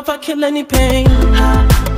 love, I kill any pain.